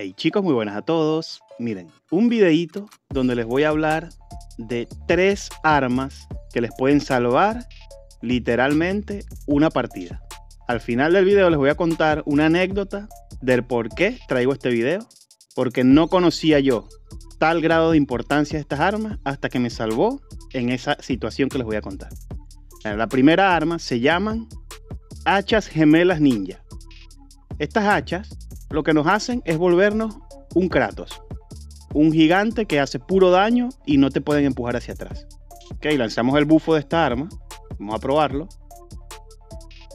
Hey chicos, muy buenas a todos. Miren, un videito donde les voy a hablar de tres armas que les pueden salvar literalmente una partida. Al final del video les voy a contar una anécdota del por qué traigo este video, porque no conocía yo tal grado de importancia de estas armas hasta que me salvó en esa situación que les voy a contar. La primera arma se llaman hachas gemelas ninja. Estas hachas lo que nos hacen es volvernos un Kratos. Un gigante que hace puro daño y no te pueden empujar hacia atrás. Ok, lanzamos el bufo de esta arma. Vamos a probarlo.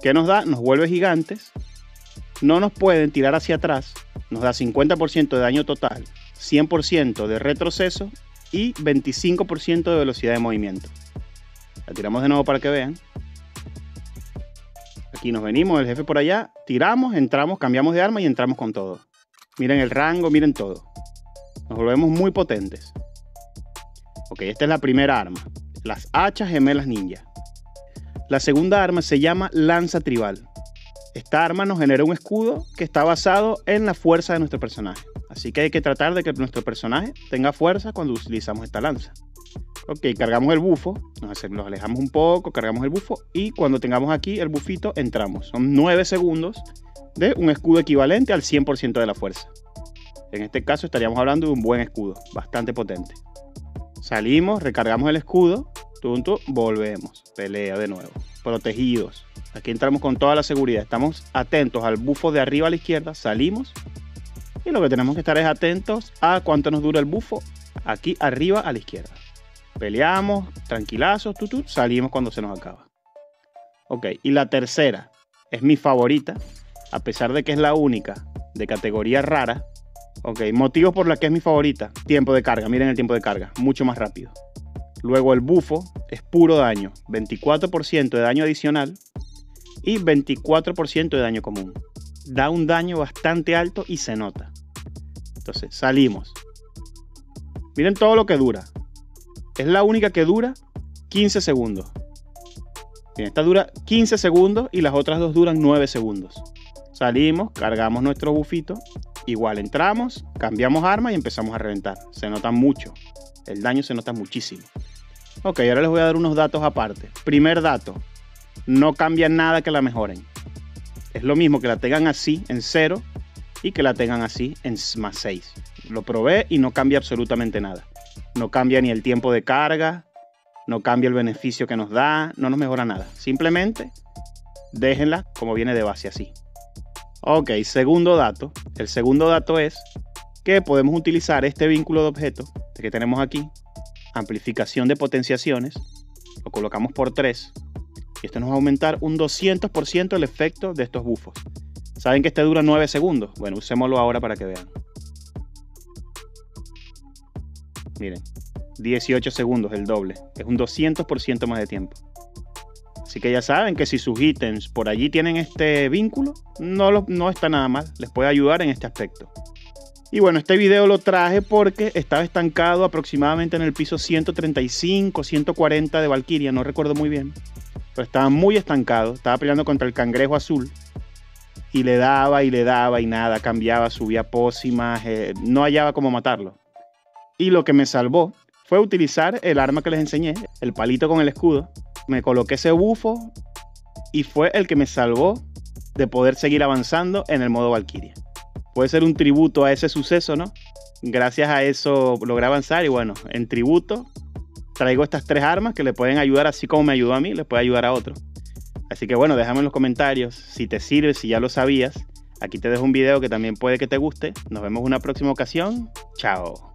¿Qué nos da? Nos vuelve gigantes. No nos pueden tirar hacia atrás. Nos da 50% de daño total, 100% de retroceso y 25% de velocidad de movimiento. La tiramos de nuevo para que vean. Aquí nos venimos, el jefe por allá, tiramos, entramos, cambiamos de arma y entramos con todo. Miren el rango, miren todo. Nos volvemos muy potentes. Ok, esta es la primera arma. Las hachas gemelas ninja. La segunda arma se llama lanza tribal. Esta arma nos genera un escudo que está basado en la fuerza de nuestro personaje. Así que hay que tratar de que nuestro personaje tenga fuerza cuando utilizamos esta lanza. Ok, cargamos el bufo, nos alejamos un poco, cargamos el bufo y cuando tengamos aquí el bufito entramos. Son 9 segundos de un escudo equivalente al 100% de la fuerza. En este caso estaríamos hablando de un buen escudo, bastante potente. Salimos, recargamos el escudo, tunto, volvemos, pelea de nuevo, protegidos. Aquí entramos con toda la seguridad, estamos atentos al bufo de arriba a la izquierda, salimos y lo que tenemos que estar es atentos a cuánto nos dura el bufo aquí arriba a la izquierda. Peleamos, tranquilazos, salimos cuando se nos acaba. Ok, y la tercera es mi favorita, a pesar de que es la única de categoría rara. Ok, motivos por la que es mi favorita. Tiempo de carga, miren el tiempo de carga, mucho más rápido. Luego el bufo es puro daño, 24% de daño adicional y 24% de daño común. Da un daño bastante alto y se nota. Entonces, salimos. Miren todo lo que dura. Es la única que dura 15 segundos. Esta dura 15 segundos y las otras dos duran 9 segundos. Salimos, cargamos nuestro bufito. Igual entramos, cambiamos arma y empezamos a reventar. Se nota mucho. El daño se nota muchísimo. Ok, ahora les voy a dar unos datos aparte. Primer dato. No cambia nada que la mejoren. Es lo mismo que la tengan así en 0 y que la tengan así en más 6. Lo probé y no cambia absolutamente nada. No cambia ni el tiempo de carga, no cambia el beneficio que nos da, no nos mejora nada. Simplemente déjenla como viene de base así. Ok, segundo dato. El segundo dato es que podemos utilizar este vínculo de objeto que tenemos aquí, amplificación de potenciaciones, lo colocamos por 3 y esto nos va a aumentar un 200% el efecto de estos bufos. ¿Saben que este dura 9 segundos? Bueno, usémoslo ahora para que vean. Miren, 18 segundos, el doble. Es un 200% más de tiempo. Así que ya saben que si sus ítems por allí tienen este vínculo, no, no está nada mal. Les puede ayudar en este aspecto. Y bueno, este video lo traje porque estaba estancado aproximadamente en el piso 135, 140 de Valkyria, no recuerdo muy bien. Pero estaba muy estancado, estaba peleando contra el cangrejo azul. Y le daba y le daba y nada, cambiaba, subía pócimas, eh, no hallaba cómo matarlo. Y lo que me salvó fue utilizar el arma que les enseñé, el palito con el escudo. Me coloqué ese bufo y fue el que me salvó de poder seguir avanzando en el modo Valkyria. Puede ser un tributo a ese suceso, ¿no? Gracias a eso logré avanzar y bueno, en tributo traigo estas tres armas que le pueden ayudar así como me ayudó a mí, le puede ayudar a otro. Así que bueno, déjame en los comentarios si te sirve, si ya lo sabías. Aquí te dejo un video que también puede que te guste. Nos vemos una próxima ocasión. Chao.